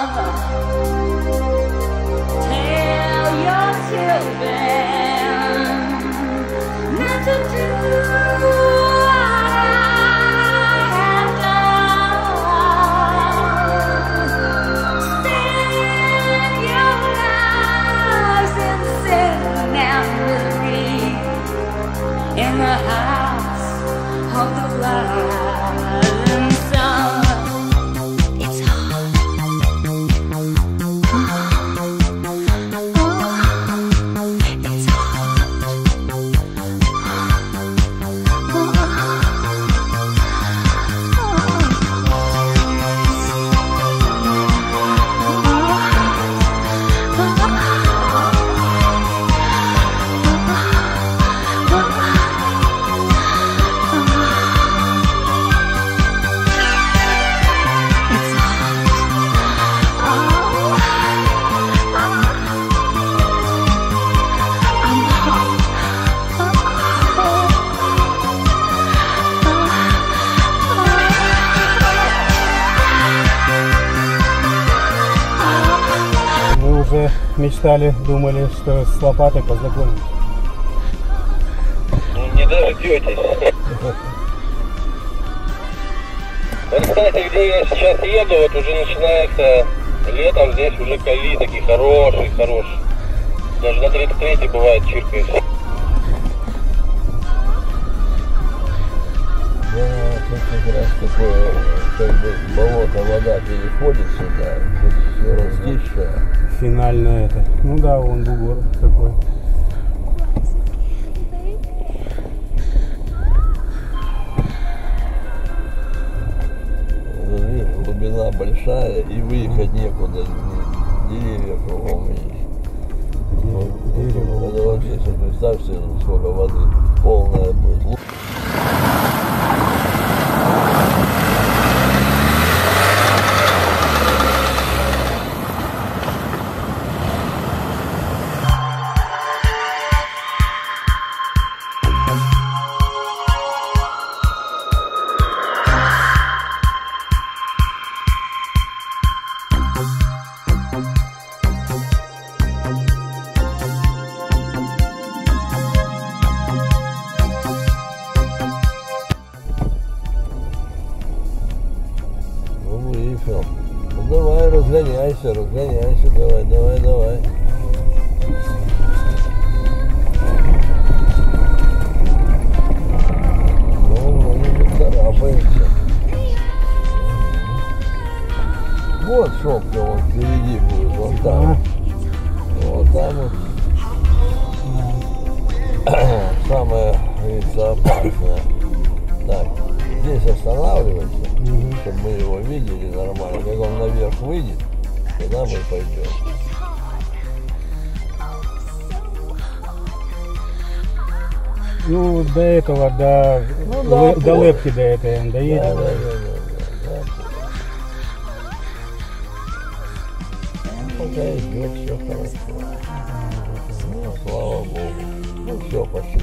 Tell your children not to do Уже мечтали, думали, что с лопатой познакомитесь. Ну, не дождетесь. Вот, кстати, где я сейчас еду, вот уже начинается летом, здесь уже кали такие хорошие, хорошие. Даже на 33 бывает чиркаешь. Как раз такое, как бы болото, вода переходит сюда, все раскисшее. Финальное это. Ну да, вон бугор такой. Глубина большая и выехать некуда, деревья кругом есть. Дерево. Это вообще, представь себе, сколько воды полная будет. Лу- Ну. Ну, давай, разгоняйся, разгоняйся, давай, давай, давай. Ну, вроде бы царапаешься. Вот шопка вон впереди будет, вон там. Вот там вот. Самое, говорится, опасное. Останавливайся чтобы мы его видели нормально. Как он наверх выйдет, тогда мы пойдем. Ну, до этого, до, Ну, да, лэ- до лепки до этой он Да, да, да, да, да. Пока идет, все хорошо. Ну, слава Богу. Ну все, пошли.